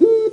Woo!